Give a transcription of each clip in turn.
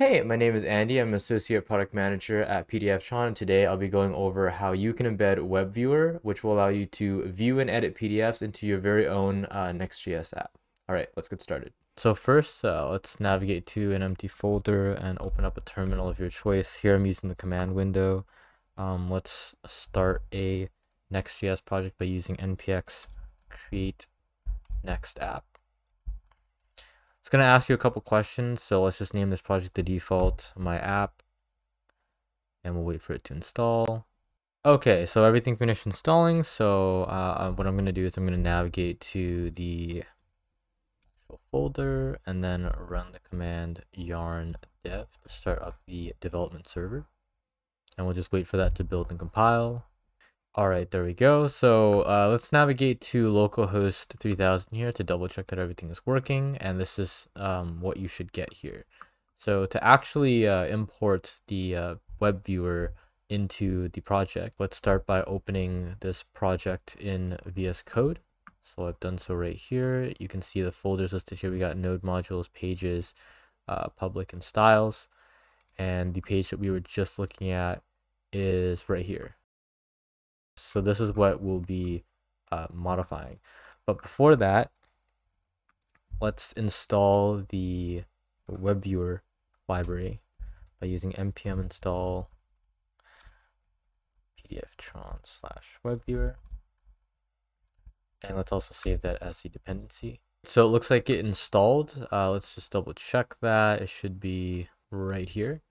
Hey, my name is Andy. I'm Associate Product Manager at PDFtron, and today I'll be going over how you can embed WebViewer, which will allow you to view and edit PDFs into your very own uh, Next.js app. All right, let's get started. So first, uh, let's navigate to an empty folder and open up a terminal of your choice. Here I'm using the command window. Um, let's start a Next.js project by using npx create next app. Going to ask you a couple questions. So let's just name this project the default my app. And we'll wait for it to install. Okay, so everything finished installing. So uh, what I'm going to do is I'm going to navigate to the folder and then run the command yarn dev to start up the development server. And we'll just wait for that to build and compile. All right, there we go. So uh, let's navigate to localhost 3000 here to double check that everything is working. And this is um, what you should get here. So to actually uh, import the uh, web viewer into the project, let's start by opening this project in VS Code. So I've done so right here. You can see the folders listed here. We got node modules, pages, uh, public, and styles. And the page that we were just looking at is right here. So this is what we'll be uh, modifying. But before that, let's install the WebViewer library by using npm install pdftron slash WebViewer. And let's also save that as a dependency. So it looks like it installed. Uh, let's just double check that. It should be right here.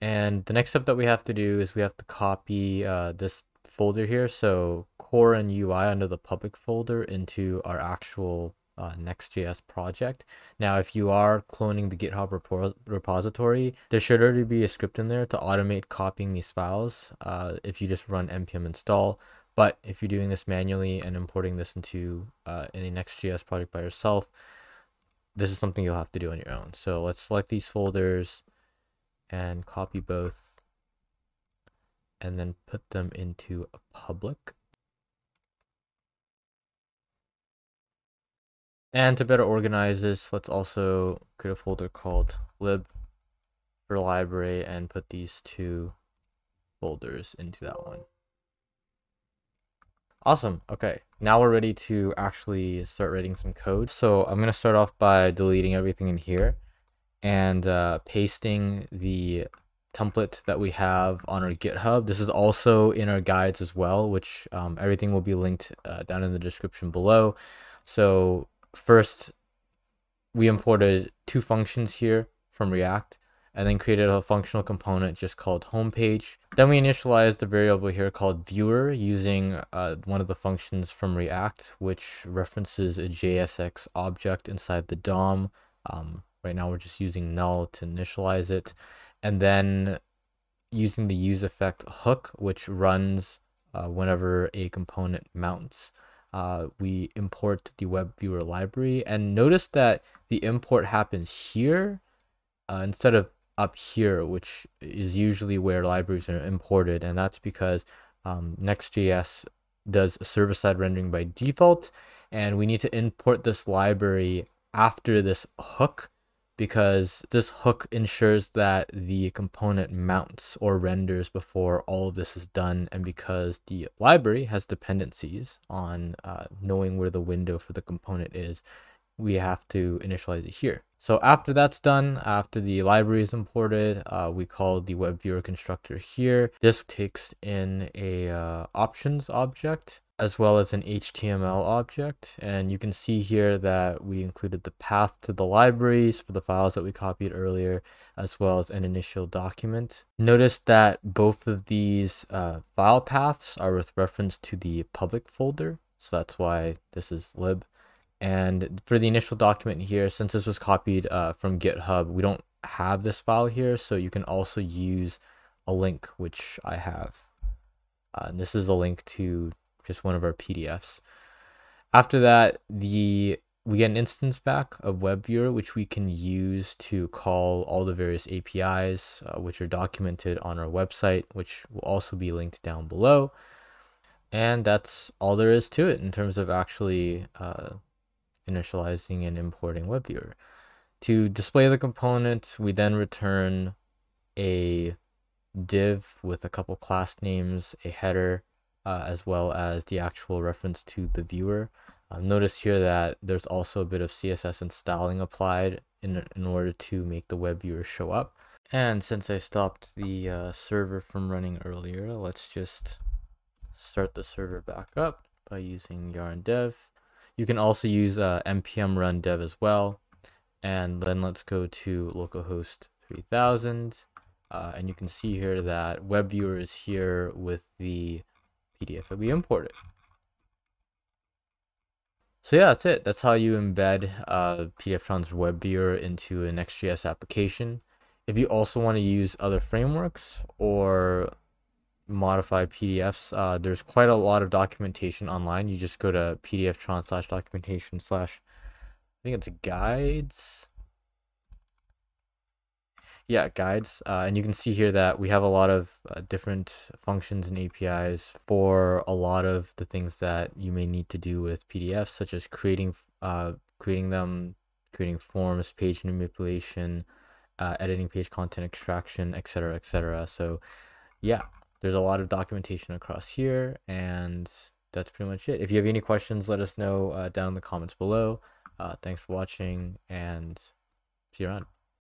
And the next step that we have to do is we have to copy uh, this folder here. So core and UI under the public folder into our actual uh, Next.js project. Now, if you are cloning the GitHub repo repository, there should already be a script in there to automate copying these files uh, if you just run npm install. But if you're doing this manually and importing this into uh, any Next.js project by yourself, this is something you'll have to do on your own. So let's select these folders and copy both and then put them into a public. And to better organize this, let's also create a folder called lib for library and put these two folders into that one. Awesome. Okay, now we're ready to actually start writing some code. So I'm going to start off by deleting everything in here and uh, pasting the template that we have on our GitHub. This is also in our guides as well, which um, everything will be linked uh, down in the description below. So first, we imported two functions here from React and then created a functional component just called homepage. Then we initialized a variable here called viewer using uh, one of the functions from React, which references a JSX object inside the DOM. Um, right now we're just using null to initialize it and then using the use effect hook, which runs uh, whenever a component mounts. Uh, we import the web viewer library and notice that the import happens here uh, instead of up here, which is usually where libraries are imported. And that's because um, Next.js does server-side rendering by default. And we need to import this library after this hook because this hook ensures that the component mounts or renders before all of this is done and because the library has dependencies on uh, knowing where the window for the component is we have to initialize it here. So after that's done after the library is imported uh, we call the web viewer constructor here. This takes in a uh, options object as well as an HTML object. And you can see here that we included the path to the libraries for the files that we copied earlier, as well as an initial document. Notice that both of these uh, file paths are with reference to the public folder. So that's why this is lib. And for the initial document here, since this was copied uh, from GitHub, we don't have this file here. So you can also use a link, which I have. Uh, and this is a link to just one of our PDFs. After that, the we get an instance back of WebViewer, which we can use to call all the various APIs, uh, which are documented on our website, which will also be linked down below. And that's all there is to it in terms of actually uh, initializing and importing WebViewer. To display the component, we then return a div with a couple class names, a header, uh, as well as the actual reference to the viewer. Uh, notice here that there's also a bit of CSS and styling applied in, in order to make the web viewer show up. And since I stopped the uh, server from running earlier, let's just start the server back up by using yarn dev. You can also use uh, npm run dev as well. And then let's go to localhost 3000. Uh, and you can see here that web viewer is here with the PDF that we imported. So yeah, that's it. That's how you embed uh, PDFtron's web viewer into an Next.js application. If you also want to use other frameworks or modify PDFs, uh, there's quite a lot of documentation online. You just go to pdftron slash documentation slash, I think it's guides yeah guides uh, and you can see here that we have a lot of uh, different functions and apis for a lot of the things that you may need to do with pdfs such as creating uh, creating them creating forms page manipulation uh, editing page content extraction etc etc so yeah there's a lot of documentation across here and that's pretty much it. If you have any questions let us know uh, down in the comments below. Uh, thanks for watching and see you around